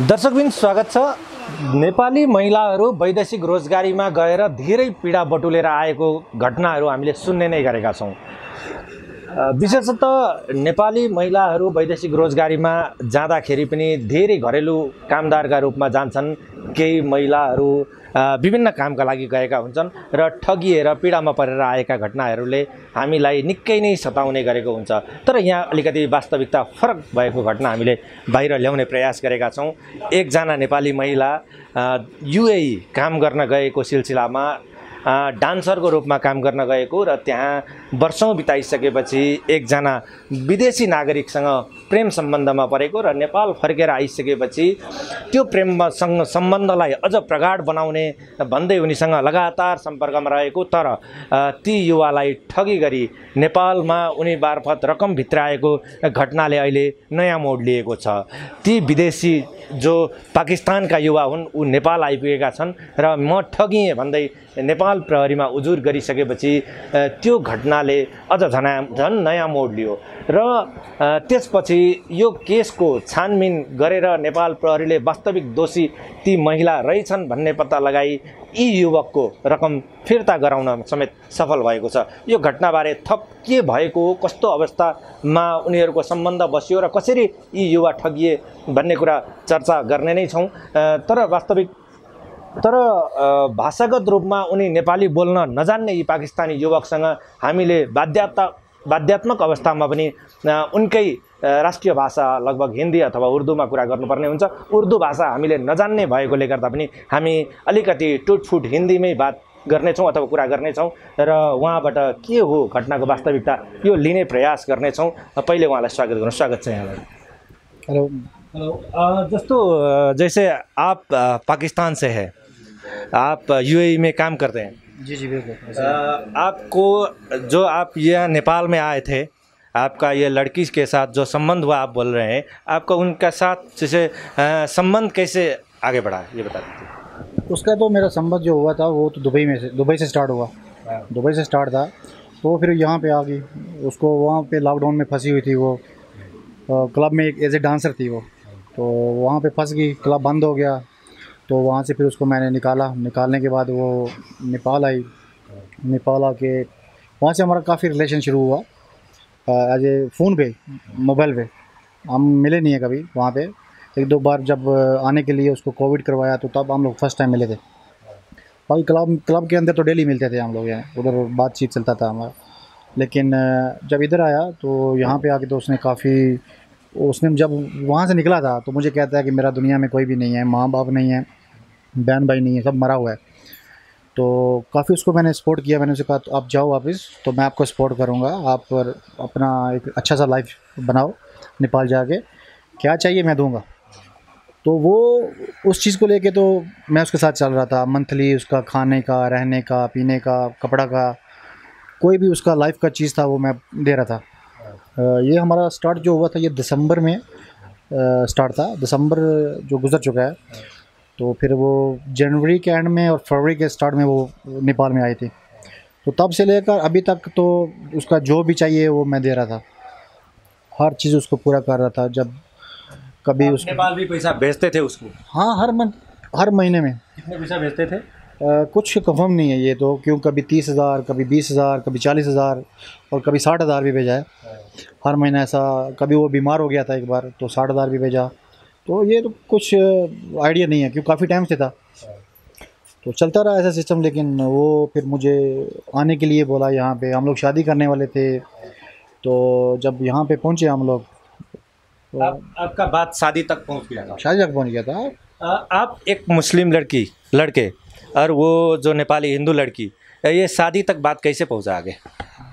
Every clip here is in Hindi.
दर्शकबिन स्वागत छ। नेपाली महिलाहरू वैदेशिक रोजगारीमा गएर धेरै पीडा बटुलेर आएको घटनाहरू हामीले सुन्ने नै गरेका छौँ। विशेषतः नेपाली महिलाहरू वैदेशिक रोजगारीमा जाँदाखेरि पनि धेरै घरेलु कामदारका रूपमा जान्छन्। केही महिलाहरू विभिन्न कामका लागि गएका हुन्छन् र ठगिएर पीडामा परेर आएका घटनाहरूले हामीलाई निकै नै सताउने गरेको हुन्छ। तर यहाँ अलिकति वास्तविकता फरक भएको घटना हामीले बाहिर ल्याउने प्रयास गरेका छौँ। एकजना नेपाली महिला युए काम गर्न गएको सिलसिलामा डान्सरको रूपमा काम गर्न गएको र त्यहाँ वर्षौँ बिताइसकेपछि एकजना विदेशी नागरिकसँग प्रेम सम्बन्धमा परेको र नेपाल फर्केर आइसकेपछि त्यो प्रेमसँग सम्बन्धलाई अझ प्रगाढ बनाउने भन्दै उनीसँग लगातार सम्पर्कमा रहेको तर ती युवालाई ठगी गरी नेपालमा उनी मार्फत रकम भित्राएको घटनाले अहिले नयाँ मोड लिएको छ। ती विदेशी जो पाकिस्तानका युवा हुन् ऊ नेपाल आइपुगेका छन् र म ठगिएँ भन्दै नेपाल प्रहरीमा उजुर गरिसकेपछि त्यो घटनाले अझ झना झन् नयाँ मोड लियो। र त्यसपछि यो केसको छानबिन गरेर नेपाल प्रहरीले वास्तविक दोषी ती महिला रहेछन् भन्ने पत्ता लगाई यी युवकको रकम फिर्ता गराउन समेत सफल भएको छ। यो घटनाबारे थप के भएको कस्तो अवस्थामा उनीहरूको सम्बन्ध बस्यो र कसरी यी युवा ठगिए भन्ने कुरा चर्चा गर्ने नै छौँ। तर वास्तविक तर भाषागत रूपमा उनी नेपाली बोल्न नजान्ने यी पाकिस्तानी युवकसँग हामीले बाध्यता बाध्यात्मक अवस्थामा पनि उनकै राष्ट्रिय भाषा लगभग हिन्दी अथवा उर्दूमा कुरा गर्नुपर्ने हुन्छ। उर्दू भाषा हामीले नजान्ने भएकोले गर्दा पनि हामी अलिकति टुटफुट हिन्दीमै बात गर्नेछौँ अथवा कुरा गर्नेछौँ र उहाँबाट के हो घटनाको वास्तविकता यो लिने प्रयास गर्नेछौँ। पहिले उहाँलाई स्वागत गर्नु स्वागत छ यहाँलाई। हेलो। हेलो। जस्तो जैसे आप पाकिस्तान से है आप यूएई में काम करते हैं जी जी बिल्कुल। आपको जो आप यहाँ नेपाल में आए थे आपका ये लड़की के साथ जो संबंध हुआ आप बोल रहे हैं आपका उनका साथ जैसे संबंध कैसे आगे बढ़ा ये बता दीजिए। उसका तो मेरा संबंध जो हुआ था वो तो दुबई में से दुबई से स्टार्ट हुआ। दुबई से स्टार्ट था तो फिर यहाँ पे आ गई। उसको वहाँ पे लॉकडाउन में फंसी हुई थी वो। क्लब में एक एज ए डांसर थी वो। तो वहाँ पे फंस गई क्लब बंद हो गया। तो वहाँ से फिर उसको मैंने निकाला। निकालने के बाद वो नेपाल आई। नेपाल आके वहाँ से हमारा काफ़ी रिलेशन शुरू हुआ। एज ए फ़ोन पे मोबाइल पे। हम मिले नहीं है कभी वहाँ पे। एक दो बार जब आने के लिए उसको कोविड करवाया तो तब हम लोग फ़र्स्ट टाइम मिले थे। बाकी क्लब क्लब के अंदर तो डेली मिलते थे हम लोग यहाँ उधर बातचीत चलता था हमारा। लेकिन जब इधर आया तो यहाँ पे आके तो उसने काफ़ी, उसने जब वहाँ से निकला था तो मुझे कहता है कि मेरा दुनिया में कोई भी नहीं है माँ बाप नहीं है। बहन भाई नहीं है, सब मरा हुआ है। तो काफ़ी उसको मैंने सपोर्ट किया, मैंने उसे कहा तो आप जाओ वापस तो मैं आपको सपोर्ट करूँगा। आप अपना एक अच्छा सा लाइफ बनाओ, नेपाल जाके। क्या चाहिए मैं दूँगा। तो वो उस चीज़ को लेके तो मैं उसके साथ चल रहा था मंथली उसका खाने का, रहने का, पीने का, कपड़ा का, कोई भी उसका लाइफ का चीज़ था वो मैं दे रहा था। ये हमारा स्टार्ट जो हुआ था, ये दिसंबर में स्टार्ट था। दिसंबर जो गुजर चुका है तो फिर वो जनवरी के एंड में और फरवरी के स्टार्ट में वो नेपाल में आई थी। तो तब से लेकर अभी तक तो उसका जो भी चाहिए वो मैं दे रहा था। हर चीज़ उसको पूरा कर रहा था। जब कभी उसको नेपाल भी पैसा भेजते थे उसको? हाँ हर मंथ हर महीने में। कितने पैसा भेजते थे? अ, कुछ कंफर्म नहीं है ये तो क्यों कभी तीस हज़ार कभी बीस हज़ार कभी चालीस हज़ार और कभी साठ हज़ार भी भेजा है। हर महीना ऐसा कभी वो बीमार हो गया था एक बार तो साठ हज़ार भी भेजा। तो ये तो कुछ आइडिया नहीं है क्योंकि काफ़ी टाइम से था। तो चलता रहा ऐसा सिस्टम लेकिन वो फिर मुझे आने के लिए बोला यहाँ पे हम लोग शादी करने वाले थे। तो जब यहाँ पे पहुँचे हम लोग तो आप, आपका बात शादी तक पहुँच गया था? शादी तक पहुँच गया था। अ, आप एक मुस्लिम लड़की लड़के और वो जो नेपाली हिंदू लड़की ये शादी तक बात कैसे पहुँचा आगे?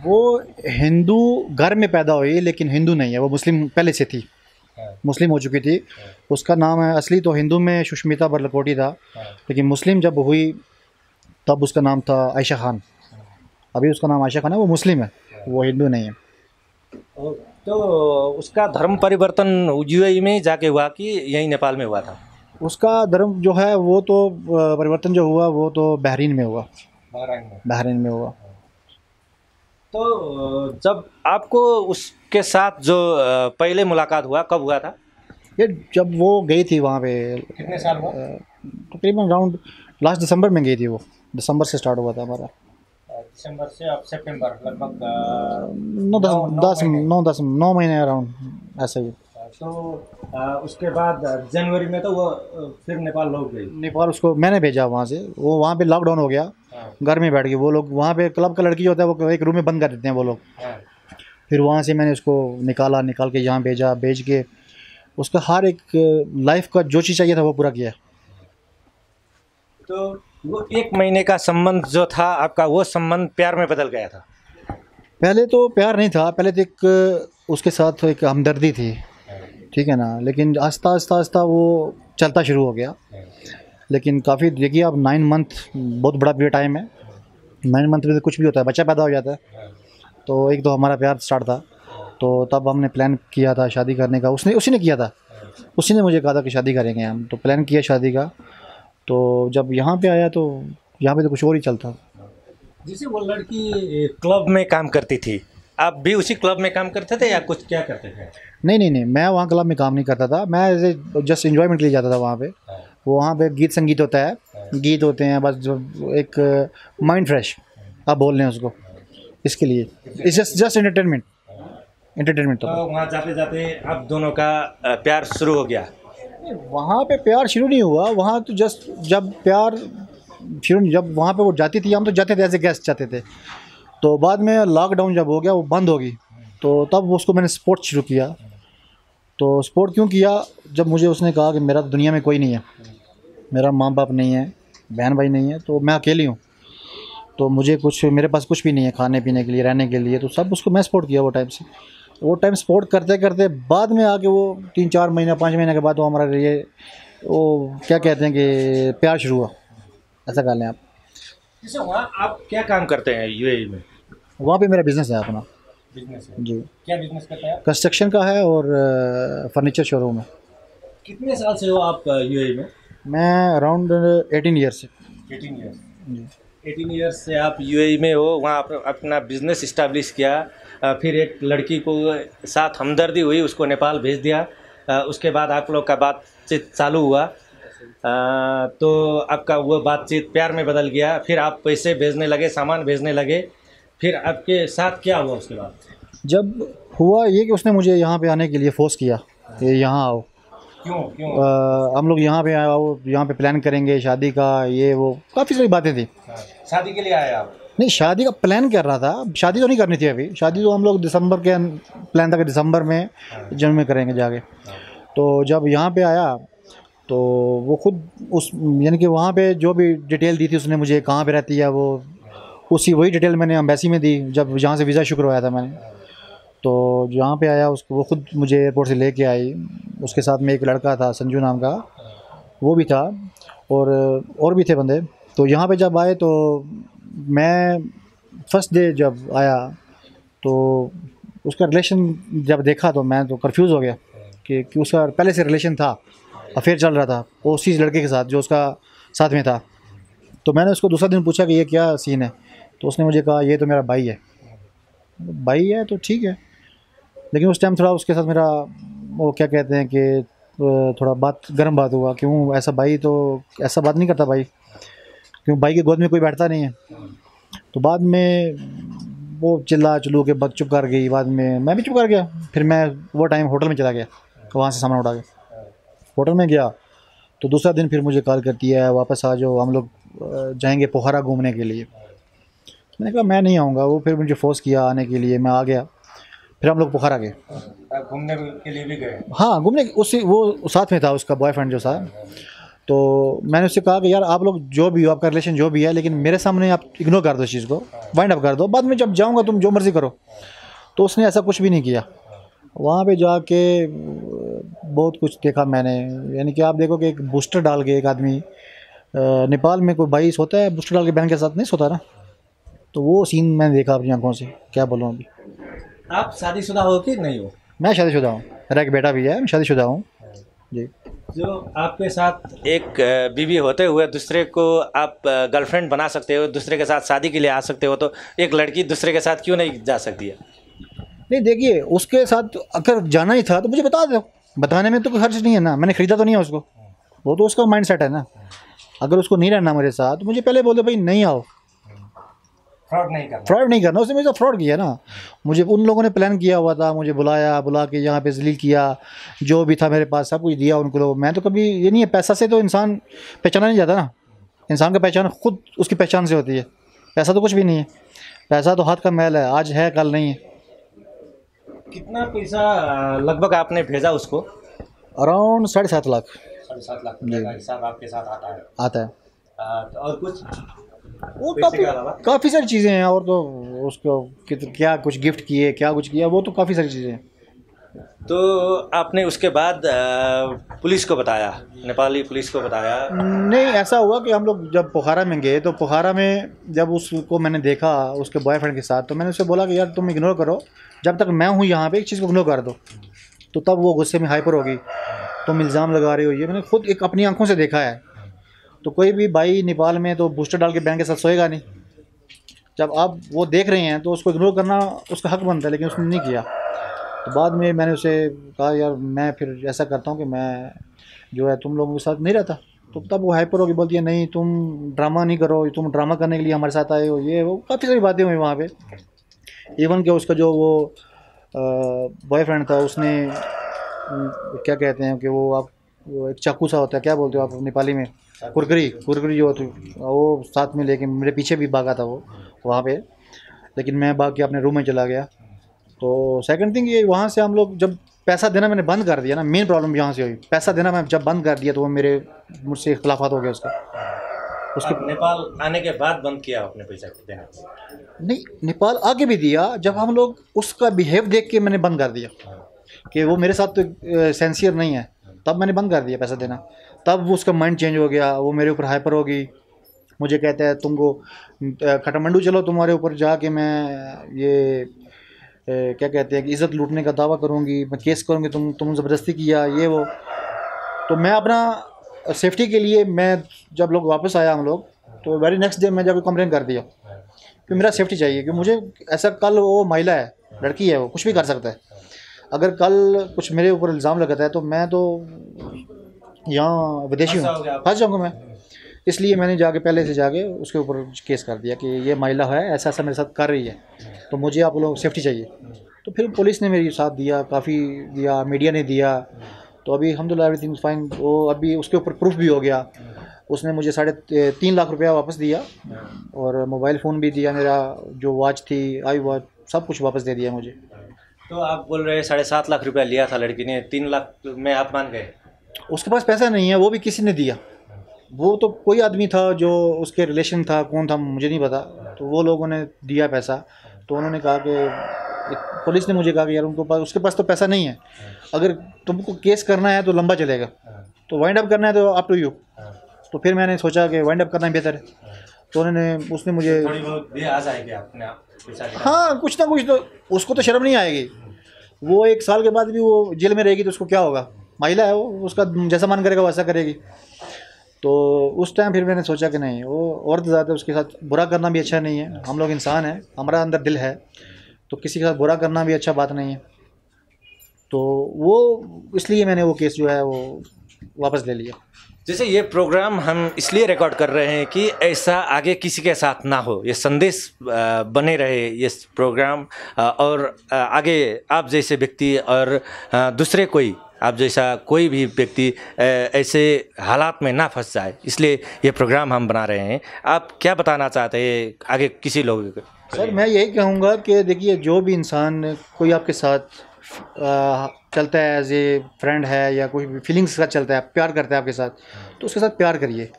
वो हिंदू घर में पैदा हुई लेकिन हिंदू नहीं है वो मुस्लिम पहले से थी। मुस्लिम हो चुकी थी। उसका नाम है असली तो हिंदू में सुष्मिता बरलकोटी था। लेकिन मुस्लिम जब हुई तब उसका नाम था आयशा खान। अभी उसका नाम आयशा खान है वो मुस्लिम है। वो हिंदू नहीं है। तो उसका धर्म परिवर्तन यूएई में जाके हुआ कि यहीं नेपाल में हुआ था? उसका धर्म जो है वो तो परिवर्तन जो हुआ वो तो बहरीन में हुआ। बहरीन में। हुआ। तो जब आपको उसके साथ जो पहले मुलाकात हुआ कब हुआ था? ये जब वो गई थी वहाँ पे कितने साल हुआ? तकरीबन राउंड लास्ट दिसंबर में गई थी वो। दिसंबर से स्टार्ट हुआ था हमारा। दिसंबर से अब सितंबर लगभग नौ दस दस महीने। नौ दस नौ महीने अराउंड ऐसा ही। तो उसके बाद जनवरी में तो वो फिर नेपाल लौट गई। नेपाल उसको मैंने भेजा वहाँ से। वो वहाँ पे लॉकडाउन हो गया। घर में बैठ गई वो लोग वहाँ पे क्लब का लड़की जो होता है वो एक रूम में बंद कर देते हैं वो लोग। फिर वहाँ से मैंने उसको निकाला निकाल के यहाँ भेजा भेज के उसका हर एक लाइफ का जो चीज़ चाहिए था वो पूरा किया। तो वो एक महीने का संबंध जो था आपका वो संबंध प्यार में बदल गया था? पहले तो प्यार नहीं था पहले तो एक उसके साथ एक हमदर्दी थी ठीक है ना? लेकिन आस्ता आस्ता आस्ता वो चलता शुरू हो गया। लेकिन काफ़ी देखिए अब नाइन मंथ बहुत बड़ा पीरियड टाइम है। नाइन मंथ में तो कुछ भी होता है बच्चा पैदा हो जाता है। तो एक तो हमारा प्यार स्टार्ट था। तो तब हमने प्लान किया था शादी करने का। उसने उसी ने किया था। उसी ने मुझे कहा था कि शादी करेंगे हम। तो प्लान किया शादी का। तो जब यहाँ पे आया तो यहाँ पे तो कुछ और ही चलता। जैसे वो लड़की क्लब में काम करती थी आप भी उसी क्लब में काम करते थे या कुछ क्या करते थे? नहीं नहीं नहीं मैं वहाँ क्लब में काम नहीं करता था। मैं एज ए जस्ट इन्जॉयमेंट के लिए जाता था वहाँ पे। वो वहाँ पे गीत संगीत होता है। गीत होते हैं बस एक माइंड फ्रेश आप बोल रहे हैं उसको। इसके लिए। It's just just entertainment entertainment तो वहाँ जाते जाते आप दोनों का प्यार शुरू हो गया। वहाँ पे प्यार शुरू नहीं हुआ। वहाँ तो जस्ट जब प्यार शुरू नहीं- जब वहाँ पे वो जाती थी हम तो जाते थे एज ए गेस्ट जाते थे। तो बाद में लॉकडाउन जब हो गया वो बंद हो गई। तो तब उसको मैंने स्पोर्ट शुरू किया। तो स्पोर्ट क्यों किया? जब मुझे उसने कहा कि मेरा तो दुनिया में कोई नहीं है। मेरा माँ बाप नहीं है बहन भाई नहीं है तो मैं अकेली हूँ। तो मुझे कुछ मेरे पास कुछ भी नहीं है खाने पीने के लिए रहने के लिए तो सब उसको मैं सपोर्ट किया वो टाइम से। वो टाइम सपोर्ट करते करते बाद में आके वो तीन चार महीना पाँच महीने के बाद वो हमारा ये वो क्या कहते हैं कि प्यार शुरू हुआ। ऐसा कर लें आप। जैसे वहाँ आप क्या काम करते हैं यूएई में? वहाँ पे मेरा बिज़नेस है अपना। बिज़नेस जी। क्या बिज़नेस करते हैं कंस्ट्रक्शन का है और फर्नीचर शोरूम है। कितने साल से हो आप यूएई में? मैं अराउंड एटीन ईयर से। एटीन ईयर्स जी। एटीन ईयर्स से आप यूएई में हो वहाँ आप अपना बिज़नेस इस्टेब्लिश किया। फिर एक लड़की को साथ हमदर्दी हुई उसको नेपाल भेज दिया। उसके बाद आप लोग का बातचीत चालू हुआ। तो आपका वो बातचीत प्यार में बदल गया। फिर आप पैसे भेजने लगे सामान भेजने लगे। फिर आपके साथ क्या हुआ उसके बाद? जब हुआ ये कि उसने मुझे यहाँ पे आने के लिए फोर्स किया कि यहाँ आओ। क्यों क्यों? अ, हम लोग यहाँ पे आओ यहाँ पे प्लान करेंगे शादी का ये वो काफ़ी सारी बातें थी। हाँ, शादी के लिए आए आप? नहीं शादी का प्लान कर रहा था। शादी तो नहीं करनी थी अभी। शादी तो हम लोग दिसंबर के प्लान था कि दिसंबर में जन्म में करेंगे जाके। तो जब यहाँ पे आया तो वो खुद उस यानी कि वहाँ पे जो भी डिटेल दी थी उसने मुझे कहाँ पे रहती है वो उसी वही डिटेल मैंने अम्बेसी में दी जब जहाँ से वीज़ा शुक्र हुआ था मैंने। तो जहाँ पे आया उसको वो खुद मुझे एयरपोर्ट से लेके आई। उसके साथ में एक लड़का था संजू नाम का। वो भी था। और और भी थे बंदे। तो यहाँ पे जब आए तो मैं फ़र्स्ट डे जब आया तो उसका रिलेशन जब देखा तो मैं तो कंफ्यूज हो गया कि, कि उसका पहले से रिलेशन था अफेयर चल रहा था वो उसी लड़के के साथ जो उसका साथ में था। तो मैंने उसको दूसरा दिन पूछा कि ये क्या सीन है? तो उसने मुझे कहा ये तो मेरा भाई है। भाई है तो ठीक है। लेकिन उस टाइम थोड़ा उसके साथ मेरा वो क्या कहते हैं कि थोड़ा बात गर्म बात हुआ क्यों ऐसा भाई तो ऐसा बात नहीं करता भाई। क्यों? भाई के गोद में कोई बैठता नहीं है। तो बाद में वो चिल्ला चलू के बाद चुप कर गई। बाद में मैं भी चुप कर गया। फिर मैं वो टाइम होटल में चला गया वहाँ से सामान उठा के। होटल में गया। तो दूसरा दिन फिर मुझे कॉल करती है वापस आ जाओ हम लोग जाएँगे पोखरा घूमने के लिए। मैंने कहा मैं नहीं आऊँगा। वो फिर मुझे फोर्स किया आने के लिए मैं आ गया। फिर हम लोग पोखरा गए। घूमने के लिए भी गए? हाँ घूमने उसी वो साथ में था उसका बॉयफ्रेंड जो था। तो मैंने उससे कहा कि यार आप लोग जो भी हो आपका रिलेशन जो भी है लेकिन मेरे सामने आप इग्नोर कर दो इस चीज़ को वाइंड अप कर दो। बाद में जब जाऊँगा तुम जो मर्ज़ी करो। तो उसने ऐसा कुछ भी नहीं किया। वहाँ पे जाके बहुत कुछ देखा मैंने। यानी कि आप देखो कि एक बूस्टर डाल के एक आदमी नेपाल में कोई बाईस होता है बूस्टर डाल के बहन के साथ नहीं सोता ना? तो वो सीन मैंने देखा अपनी आँखों से। क्या बोलूँ अभी? आप शादीशुदा हो कि नहीं हो? मैं शादीशुदा हूँ। मेरा एक बेटा भी है मैं शादीशुदा हूँ। जी। जो आपके साथ एक बीवी होते हुए दूसरे को आप गर्लफ्रेंड बना सकते हो दूसरे के साथ शादी के लिए आ सकते हो तो एक लड़की दूसरे के साथ क्यों नहीं जा सकती है? नहीं देखिए उसके साथ अगर जाना ही था तो मुझे बता दो। बताने में तो कोई खर्च नहीं है ना मैंने ख़रीदा तो नहीं है उसको। वो तो उसका माइंड सेट है ना। अगर उसको नहीं रहना मेरे साथ तो मुझे पहले बोल दो भाई नहीं आओ। फ्रॉड नहीं करना। फ्रॉड नहीं करना उसने मेरे साथ फ्रॉड किया ना। मुझे उन लोगों ने प्लान किया हुआ था मुझे बुलाया बुला के यहाँ पे जलील किया जो भी था मेरे पास सब कुछ दिया उनको लोग मैं तो कभी ये नहीं है पैसा से तो इंसान पहचाना नहीं जाता ना। इंसान का पहचान खुद उसकी पहचान से होती है। पैसा तो कुछ भी नहीं है। पैसा तो हाथ का मैल है आज है कल नहीं है। कितना पैसा लगभग आपने भेजा उसको? अराउंड साढ़े सात लाख। साढ़े सात लाख। हिसाब आपके साथ आता है। आता है। तो और कुछ? वो काफ़ी काफ़ी सारी चीज़ें हैं और तो उसको क्या कुछ गिफ्ट किए क्या कुछ किया वो तो काफ़ी सारी चीज़ें हैं। तो आपने उसके बाद पुलिस को बताया नेपाली पुलिस को बताया। नहीं ऐसा हुआ कि हम लोग जब पोखरा में गए तो पोखरा में जब उसको मैंने देखा उसके बॉयफ्रेंड के साथ तो मैंने उससे बोला कि यार तुम इग्नोर करो। जब तक मैं हूँ यहाँ पे एक चीज़ को इग्नोर कर दो। तो तब वो गुस्से में हाइपर होगी तुम इल्ज़ाम लगा रही हो ये मैंने खुद एक अपनी आँखों से देखा है। तो कोई भी भाई नेपाल में तो बूस्टर डाल के बैंक के साथ सोएगा नहीं। जब आप वो देख रहे हैं तो उसको इग्नोर करना उसका हक बनता है, लेकिन उसने नहीं किया। तो बाद में मैंने उसे कहा, यार, मैं फिर ऐसा करता हूँ कि मैं जो है तुम लोगों के साथ नहीं रहता। तो तब वो हाइपर होगी बोलती है, नहीं, तुम ड्रामा नहीं करो, तुम ड्रामा करने के लिए हमारे साथ आए हो। ये वो काफ़ी सारी बातें हुई वहाँ पे। इवन कि उसका जो वो बॉयफ्रेंड था, उसने, क्या कहते हैं कि वो आप एक चाकू सा होता है, क्या बोलते हो आप नेपाली में? कुरकरी कुरकरी जो होती वो साथ में लेके मेरे पीछे भी भागा था वो वहाँ पे। लेकिन मैं भाग के अपने रूम में चला गया। तो सेकंड थिंग ये वहाँ से हम लोग जब पैसा देना मैंने बंद कर दिया ना मेन प्रॉब्लम यहाँ से हुई। पैसा देना मैं जब बंद कर दिया तो वो मेरे मुझसे इख्लाफात हो गया उसका। उसके नेपाल आने के बाद बंद किया आपने पैसा देना? नहीं नेपाल आगे भी दिया जब हम लोग उसका बिहेव देख के मैंने बंद कर दिया। कि वो मेरे साथ तो सेंसियर नहीं है। तब मैंने बंद कर दिया पैसा देना। तब उसका माइंड चेंज हो गया वो मेरे ऊपर हाइपर हो गई। मुझे कहता है तुमको काठमांडू चलो तुम्हारे ऊपर जाके मैं ये अ, क्या कहते हैं कि इज़्ज़त लूटने का दावा करूँगी मैं केस करूँगी तुम तुम ज़बरदस्ती किया ये वो। तो मैं अपना सेफ्टी के लिए मैं जब लोग वापस आया हम लोग तो वेरी नेक्स्ट डे मैं जब कंप्लेन कर दिया कि मेरा सेफ्टी चाहिए कि मुझे ऐसा कल वो महिला है लड़की है वो कुछ भी कर सकता है। अगर कल कुछ मेरे ऊपर इल्ज़ाम लगाता है तो मैं तो यहाँ विदेशी हूँ। फंस जाऊँगा मैं। इसलिए मैंने जाके पहले से जाके उसके ऊपर केस कर दिया कि ये महिला है ऐसा ऐसा मेरे साथ कर रही है। तो मुझे आप लोग सेफ्टी चाहिए। तो फिर पुलिस ने मेरी साथ दिया काफ़ी दिया मीडिया ने दिया। तो अभी अलहमदिल्ला एवरीथिंग फाइन वो अभी उसके ऊपर प्रूफ भी हो गया। उसने मुझे साढ़े तीन लाख रुपया वापस दिया। और मोबाइल फ़ोन भी दिया मेरा जो वॉच थी आई वॉच सब कुछ वापस दे दिया मुझे। तो आप बोल रहे हैं साढ़े सात लाख रुपया लिया था लड़की ने तीन लाख में आप मान गए? उसके पास पैसा नहीं है वो भी किसी ने दिया। वो तो कोई आदमी था जो उसके रिलेशन था कौन था मुझे नहीं पता। तो वो लोगों ने दिया पैसा। तो उन्होंने कहा कि पुलिस ने मुझे कहा कि यार उनको पास उसके पास तो पैसा नहीं है। अगर तुमको केस करना है तो लंबा चलेगा। तो वाइंड अप करना है तो अप टू यू तो फिर मैंने सोचा कि वाइंड अप करना बेहतर है। तो उन्होंने उसने मुझे हाँ कुछ ना कुछ तो उसको तो शर्म नहीं आएगी। वो एक साल के बाद भी वो जेल में रहेगी तो उसको क्या होगा? महिला है, वो उसका जैसा मन करेगा वैसा करेगी। तो उस टाइम फिर मैंने सोचा कि नहीं, वो और तो ज़्यादा उसके साथ बुरा करना भी अच्छा नहीं है। हम लोग इंसान हैं, हमारा अंदर दिल है तो किसी के साथ बुरा करना भी अच्छा बात नहीं है। तो वो, इसलिए मैंने वो केस जो है वो वापस ले लिया। जैसे ये प्रोग्राम हम इसलिए रिकॉर्ड कर रहे हैं कि ऐसा आगे किसी के साथ ना हो, ये संदेश बने रहे ये प्रोग्राम और आगे आप जैसे व्यक्ति और दूसरे कोई आप जैसा कोई भी व्यक्ति ऐसे हालात में ना फंस जाए, इसलिए ये प्रोग्राम हम बना रहे हैं। आप क्या बताना चाहते हैं? आगे किसी लोग को सर, मैं यही कहूँगा कि देखिए, जो भी इंसान कोई आपके साथ चलता है एज ए फ्रेंड है या कोई भी फीलिंग्स के चलता है, प्यार करता है आपके साथ तो उसके साथ प्यार करिए।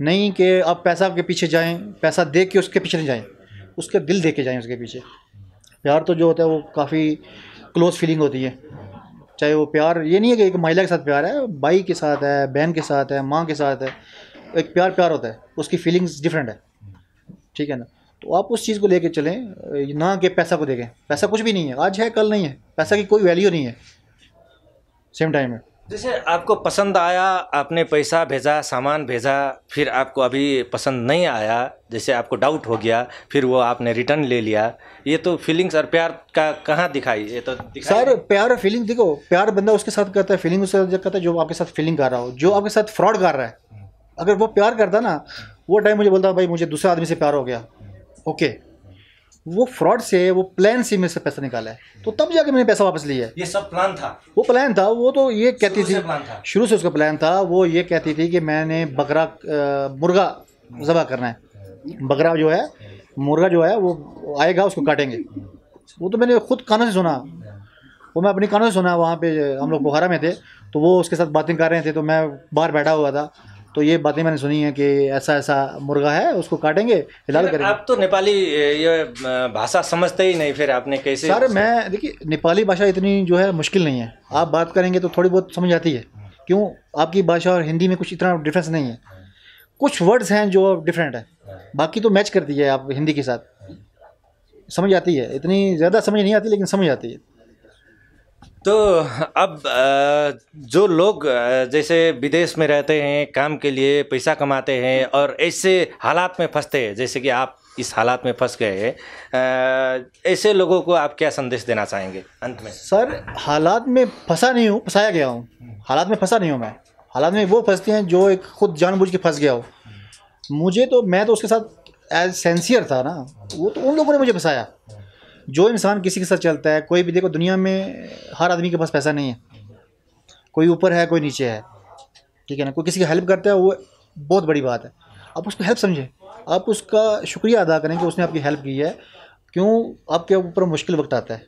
नहीं कि आप पैसा आपके पीछे जाएँ, पैसा दे के उसके पीछे नहीं जाएँ, उसके दिल दे के जाएँ उसके पीछे। प्यार तो जो होता है वो काफ़ी क्लोज फीलिंग होती है। चाहे वो प्यार, ये नहीं है कि एक महिला के साथ प्यार है, भाई के साथ है, बहन के साथ है, माँ के साथ है, एक प्यार प्यार होता है, उसकी फीलिंग्स डिफरेंट है। ठीक है ना? तो आप उस चीज़ को लेके चलें, ना कि पैसा को देखें। पैसा कुछ भी नहीं है, आज है, कल नहीं है, पैसा की कोई वैल्यू नहीं है। सेम टाइम में जैसे आपको पसंद आया आपने पैसा भेजा सामान भेजा फिर आपको अभी पसंद नहीं आया जैसे आपको डाउट हो गया फिर वो आपने रिटर्न ले लिया ये तो फीलिंग्स और प्यार का कहाँ दिखाई? ये तो दिखाई सर प्यार और फीलिंग देखो प्यार बंदा उसके साथ करता है फीलिंग उसके साथ करता है जो आपके साथ फीलिंग कर रहा हो जो आपके साथ फ्रॉड कर रहा है। अगर वो प्यार करता ना वो टाइम मुझे बोलता भाई मुझे दूसरे आदमी से प्यार हो गया। ओके। वो फ्रॉड से वो प्लान से मेरे से पैसा निकाला है। तो तब जाके मैंने पैसा वापस लिया है। ये सब प्लान था। वो प्लान था वो तो ये कहती थी। शुरू से उसका प्लान था वो ये कहती थी कि मैंने बकरा मुर्गा ज़बह करना है। बकरा जो है मुर्गा जो है वो आएगा उसको काटेंगे। वो तो मैंने खुद कानों से सुना। वो मैं अपनी कानों से सुना वहाँ पे हम लोग बुखारा में थे तो वो उसके साथ बातें कर रहे थे तो मैं बाहर बैठा हुआ था। तो ये बातें मैंने सुनी है कि ऐसा ऐसा मुर्गा है उसको काटेंगे फ़िलहाल करेंगे। आप तो नेपाली ये भाषा समझते ही नहीं फिर आपने कैसे सर मैं देखिए नेपाली भाषा इतनी जो है मुश्किल नहीं है। आप बात करेंगे तो थोड़ी बहुत समझ आती है। क्यों? आपकी भाषा और हिंदी में कुछ इतना डिफरेंस नहीं है। कुछ वर्ड्स हैं जो डिफरेंट है। बाकी तो मैच करती है आप हिंदी के साथ। समझ आती है। इतनी ज़्यादा समझ नहीं आती लेकिन समझ आती है। तो अब जो लोग जैसे विदेश में रहते हैं, काम के लिए पैसा कमाते हैं और ऐसे हालात में फंसते हैं, जैसे कि आप इस हालात में फंस गए ऐसे लोगों को आप क्या संदेश देना चाहेंगे अंत में? सर, हालात में फंसा नहीं हूँ, फंसाया गया हूँ। हालात में फंसा नहीं हूँ मैं। हालात में वो फंसते हैं जो एक खुद जानबूझ के फंस गया हो। मुझे तो मैं तो उसके साथ एज सेंसियर था ना, वो तो उन लोगों ने मुझे फंसाया। जो इंसान किसी के साथ चलता है, कोई भी देखो, दुनिया में हर आदमी के पास पैसा नहीं है। कोई ऊपर है, कोई नीचे है। ठीक है ना? कोई किसी की हेल्प करता है, वो बहुत बड़ी बात है। आप उसको हेल्प समझें। आप उसका शुक्रिया अदा करें कि उसने आपकी हेल्प की है। क्यों? आपके ऊपर मुश्किल वक्त आता है।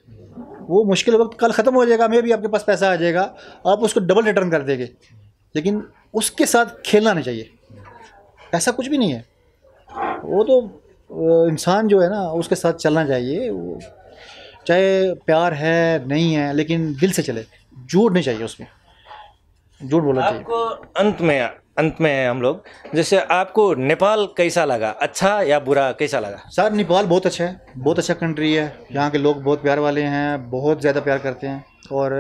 वो मुश्किल वक्त कल ख़त्म हो जाएगा, मे भी आपके पास पैसा आ जाएगा। आप उसको डबल रिटर्न कर देंगे। लेकिन उसके साथ खेलना नहीं चाहिए। ऐसा कुछ भी नहीं है। वो तो इंसान जो है ना उसके साथ चलना चाहिए वो चाहे प्यार है नहीं है लेकिन दिल से चले। झूठ नहीं चाहिए उसमें। झूठ बोलना चाहिए। आपको अंत में अंत में है हम लोग। जैसे आपको नेपाल कैसा लगा? अच्छा या बुरा कैसा लगा? सर नेपाल बहुत अच्छा है। बहुत अच्छा कंट्री है। यहाँ के लोग बहुत प्यार वाले हैं बहुत ज़्यादा प्यार करते हैं। और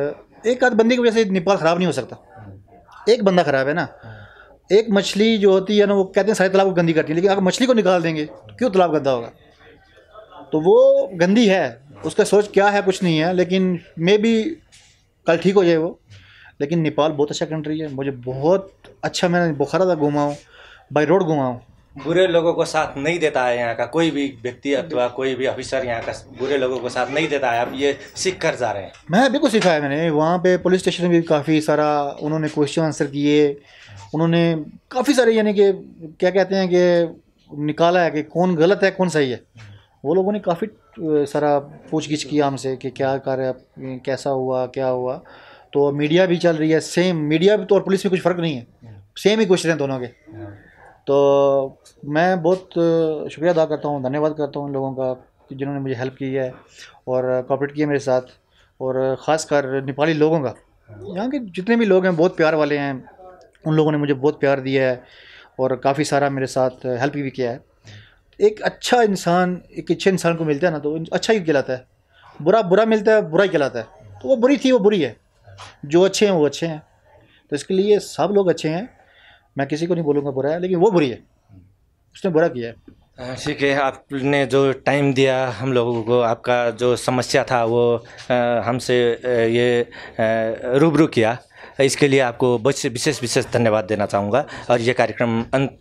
एक आध बंदे की वजह से नेपाल ख़राब नहीं हो सकता। एक बंदा ख़राब है ना। एक मछली जो होती है ना, वो कहते हैं सारे तालाब को गंदी करती है, लेकिन अगर मछली को निकाल देंगे, क्यों तालाब गंदा होगा? तो वो गंदी है, उसका सोच क्या है कुछ नहीं है, लेकिन मे भी कल ठीक हो जाए वो, लेकिन नेपाल बहुत अच्छा कंट्री है, मुझे बहुत अच्छा मैंने बुखारा था घुमाऊँ बाई रोड घूमा हूँ बुरे लोगों को साथ नहीं देता है यहाँ का कोई भी व्यक्ति अथवा कोई भी ऑफिसर यहाँ का बुरे लोगों को साथ नहीं देता है। आप ये सीख कर जा रहे हैं। मैं बिल्कुल सीखा है मैंने। वहाँ पे पुलिस स्टेशन में भी काफ़ी सारा उन्होंने क्वेश्चन आंसर किए। उन्होंने काफ़ी सारे यानी कि क्या कहते हैं कि निकाला है कि कौन गलत है कौन सही है। वो लोगों ने काफ़ी सारा पूछ गिछ किया हमसे कि क्या कार्य कैसा हुआ क्या हुआ। तो मीडिया भी चल रही है सेम मीडिया भी तो और पुलिस में कुछ फ़र्क नहीं है। सेम ही क्वेश्चन है दोनों के। तो मैं बहुत शुक्रिया अदा करता हूँ, धन्यवाद करता हूँ उन लोगों का कि जिन्होंने मुझे हेल्प की है और कॉपरेट किया मेरे साथ और ख़ासकर नेपाली लोगों का। यहाँ के जितने भी लोग हैं, बहुत प्यार वाले हैं, उन लोगों ने मुझे बहुत प्यार दिया है और काफ़ी सारा मेरे साथ हेल्प भी किया है। एक अच्छा इंसान, एक अच्छे इंसान को मिलता है ना तो अच्छा ही कहलाता है। बुरा बुरा मिलता है, बुरा ही कहलाता है। तो वो बुरी थी, वो बुरी है। जो अच्छे हैं, वो अच्छे हैं। तो इसके लिए सब लोग अच्छे हैं। मैं किसी को नहीं बोलूँगा बुरा है लेकिन वो बुरी है। उसने बुरा किया है। ठीक है आपने जो टाइम दिया हम लोगों को आपका जो समस्या था वो हमसे ये रूबरू किया। इसके लिए आपको विशेष विशेष धन्यवाद देना चाहूँगा और ये कार्यक्रम अंत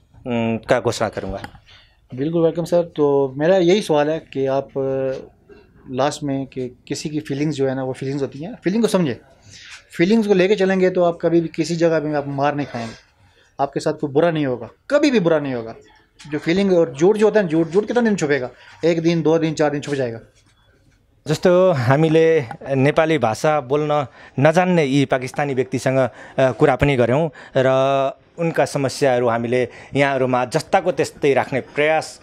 का घोषणा करूँगा। बिल्कुल वेलकम सर तो मेरा यही सवाल है कि आप लास्ट में कि किसी की फीलिंग्स जो है ना वो फीलिंग्स होती हैं। फीलिंग को समझे। फीलिंग्स को लेके चलेंगे तो आप कभी भी किसी जगह में आप मार नहीं खाएँगे। आपके साथ कोई बुरा नहीं होगा कभी भी बुरा नहीं होगा। जो फीलिंग और झूठ जो होता है झूठ झूठ कितना दिन छुपेगा? एक दिन दो दिन चार दिन छुप जाएगा। जस्तो हामीले नेपाली भाषा बोल्न नजान्ने यी पाकिस्तानी व्यक्तिसँग कुरा पनि गऱ्यौँ र उनका समस्याहरू हामीले यहाँहरूमा जस्ताको त्यस्तै राख्ने प्रयास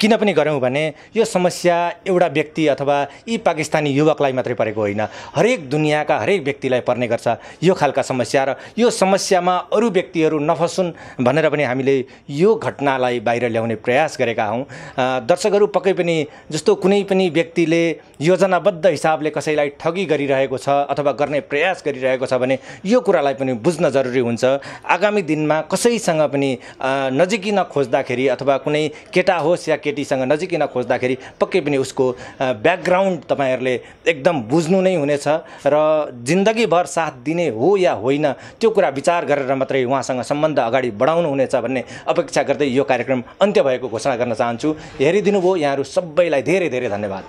किन पनि गऱ्यौँ भने यो समस्या एउटा व्यक्ति अथवा यी पाकिस्तानी युवकलाई मात्रै परेको होइन। हरेक दुनियाँका हरेक व्यक्तिलाई पर्ने गर्छ यो खालका समस्या र यो समस्यामा अरू व्यक्तिहरू नफसुन् भनेर पनि हामीले यो घटनालाई बाहिर ल्याउने प्रयास गरेका हौँ। दर्शकहरू पक्कै पनि जस्तो कुनै पनि व्यक्तिले योजनाबद्ध हिसाबले कसैलाई ठगी गरिरहेको छ अथवा गर्ने प्रयास गरिरहेको छ भने यो कुरालाई पनि बुझ्न जरुरी हुन्छ। आगामी दिनमा कसैसँग पनि नजिकिन खोज्दाखेरि अथवा कुनै केटा होस् या केटीसँग नजिकिन खोज्दाखेरि पक्कै पनि उसको ब्याकग्राउन्ड तपाईँहरूले एकदम बुझ्नु नै हुनेछ र जिन्दगीभर साथ दिने हो या होइन त्यो कुरा विचार गरेर मात्रै उहाँसँग सम्बन्ध अगाडि बढाउनु हुनेछ भन्ने अपेक्षा गर्दै यो कार्यक्रम अन्त्य भएको घोषणा गर्न चाहन्छु। हेरिदिनु भयो यहाँहरू सबैलाई धेरै धेरै धन्यवाद।